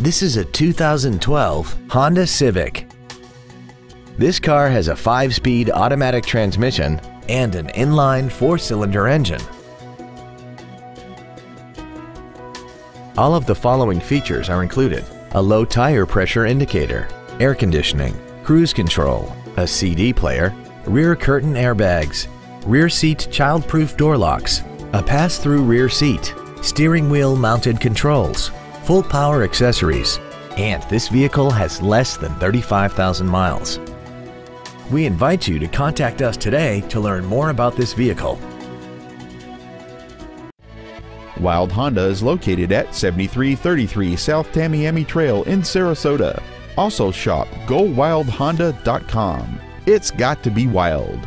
This is a 2012 Honda Civic. This car has a 5-speed automatic transmission and an inline 4-cylinder engine. All of the following features are included. A low tire pressure indicator, air conditioning, cruise control, a CD player, rear curtain airbags, rear seat child-proof door locks, a pass-through rear seat, steering wheel mounted controls, full power accessories, and this vehicle has less than 35,000 miles. We invite you to contact us today to learn more about this vehicle. Wilde Honda is located at 7333 South Tamiami Trail in Sarasota. Also shop GoWildeHonda.com. It's got to be wild.